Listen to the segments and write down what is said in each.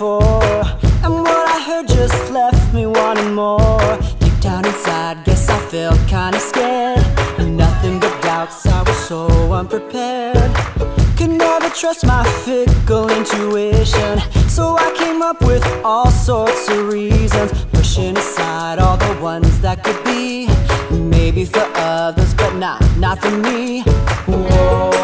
before. And what I heard just left me wanting more. Deep down inside, guess I felt kinda scared. Nothing but doubts, I was so unprepared. Could never trust my fickle intuition. So I came up with all sorts of reasons. Pushing aside all the ones that could be. Maybe for others, but not, not for me. Whoa,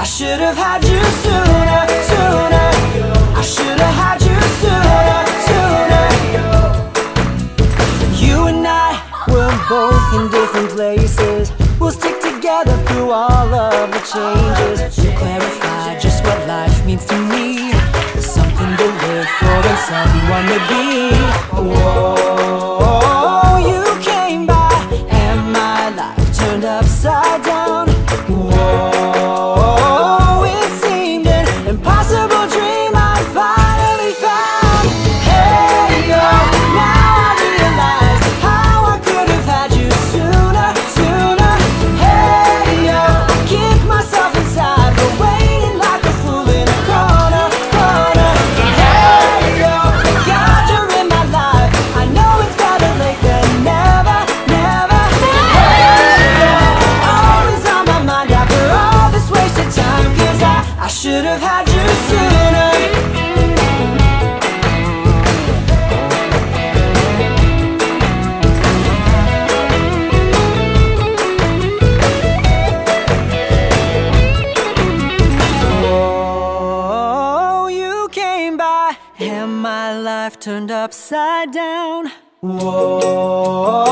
I, should have had you sooner, sooner. I should have had you sooner, sooner. You and I were both in different places. We'll stick together through all of the changes. You clarify just what life means to me. Something to live for and someone to be life turned upside down. Whoa,